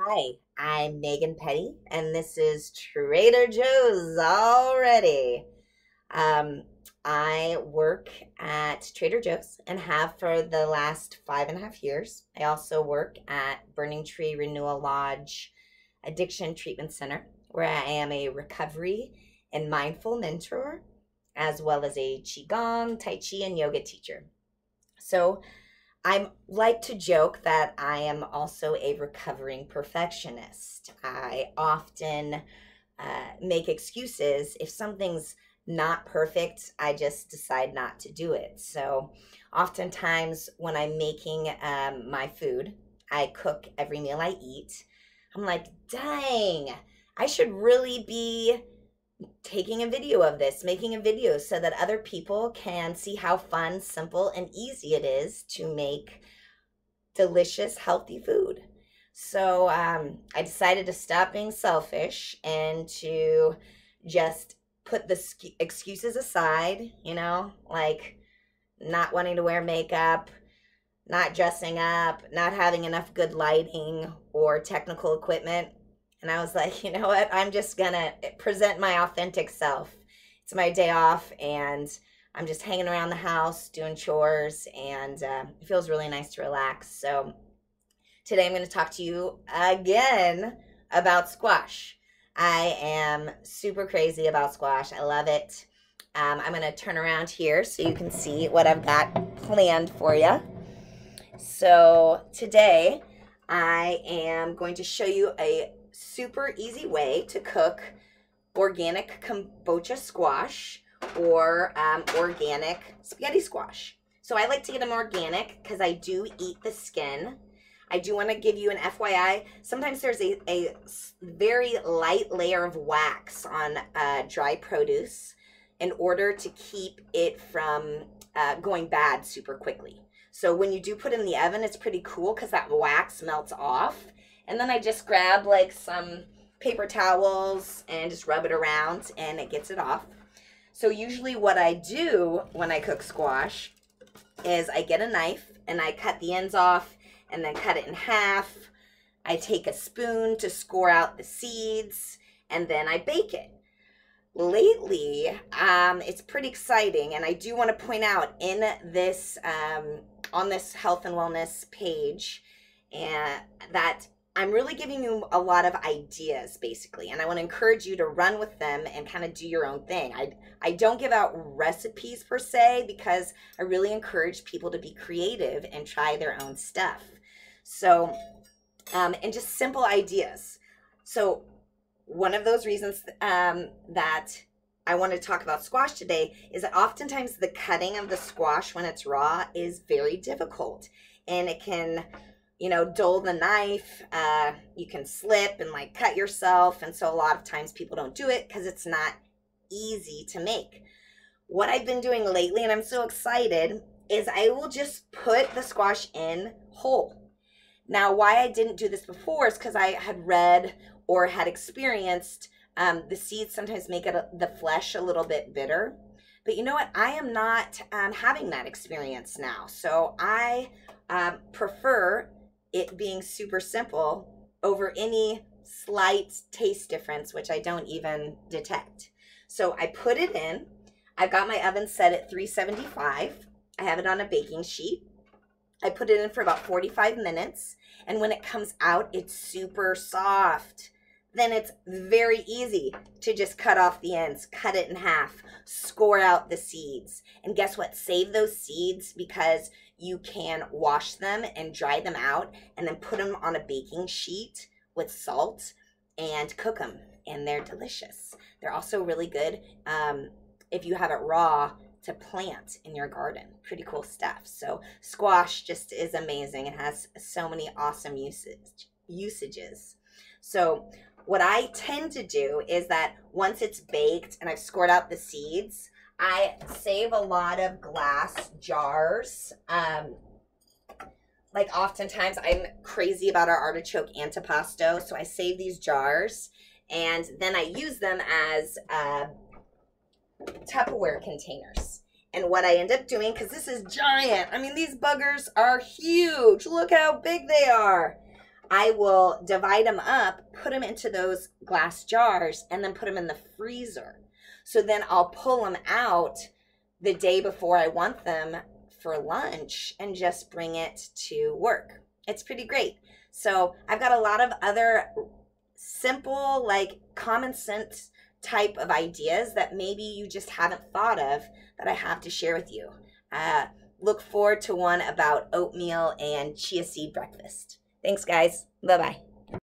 Hi, I'm Megan Petty, and this is Trader Joe's already. Um, I work at Trader Joe's and have for the last five and a half years. I also work at Burning Tree Renewal Lodge Addiction Treatment Center, where I am a recovery and mindful mentor, as well as a Qigong, Tai Chi, and yoga teacher. So, I like to joke that I am also a recovering perfectionist. I often uh, make excuses if something's not perfect, I just decide not to do it. So, oftentimes when I'm making um, my food, I cook every meal I eat. I'm like, dang, I should really be taking a video of this, making a video so that other people can see how fun, simple, and easy it is to make delicious, healthy food. So um, I decided to stop being selfish and to just put the excuses aside, you know, like not wanting to wear makeup, not dressing up, not having enough good lighting or technical equipment. And I was like, you know what? I'm just going to present my authentic self. It's my day off, and I'm just hanging around the house doing chores, and uh, it feels really nice to relax. So, today I'm going to talk to you again about squash. I am super crazy about squash. I love it. Um, I'm going to turn around here so you can see what I've got planned for you. So, today I am going to show you a super easy way to cook organic kabocha squash or um, organic spaghetti squash. So I like to get them organic because I do eat the skin. I do want to give you an FYI. Sometimes there's a, a very light layer of wax on uh, dry produce in order to keep it from uh, going bad super quickly. So when you do put it in the oven, it's pretty cool because that wax melts off and then I just grab like some paper towels and just rub it around and it gets it off. So usually what I do when I cook squash is I get a knife and I cut the ends off and then cut it in half. I take a spoon to score out the seeds and then I bake it. Lately, um, it's pretty exciting and I do want to point out in this, um, on this health and wellness page, and that I'm really giving you a lot of ideas basically, and I want to encourage you to run with them and kind of do your own thing. I I don't give out recipes per se because I really encourage people to be creative and try their own stuff. So, um, and just simple ideas. So, one of those reasons um, that I want to talk about squash today is that oftentimes the cutting of the squash when it's raw is very difficult, and it can you know, dull the knife. Uh, you can slip and like cut yourself. And so a lot of times people don't do it because it's not easy to make. What I've been doing lately, and I'm so excited, is I will just put the squash in whole. Now, why I didn't do this before is because I had read or had experienced um, the seeds sometimes make it a, the flesh a little bit bitter. But you know what? I am not um, having that experience now. So I um, prefer it being super simple over any slight taste difference, which I don't even detect. So I put it in. I've got my oven set at 375. I have it on a baking sheet. I put it in for about 45 minutes. And when it comes out, it's super soft. Then it's very easy to just cut off the ends, cut it in half, score out the seeds. And guess what? Save those seeds because you can wash them and dry them out and then put them on a baking sheet with salt and cook them. And they're delicious. They're also really good um, if you have it raw to plant in your garden. Pretty cool stuff. So squash just is amazing. It has so many awesome usage usages. So what I tend to do is that once it's baked and I've scored out the seeds, I save a lot of glass jars. Um, like oftentimes I'm crazy about our artichoke antipasto, so I save these jars and then I use them as uh, Tupperware containers. And what I end up doing, because this is giant, I mean, these buggers are huge. Look how big they are. I will divide them up, put them into those glass jars, and then put them in the freezer. So then I'll pull them out the day before I want them for lunch and just bring it to work. It's pretty great. So I've got a lot of other simple, like common sense type of ideas that maybe you just haven't thought of that I have to share with you. Uh, look forward to one about oatmeal and chia seed breakfast. Thanks, guys. Bye bye.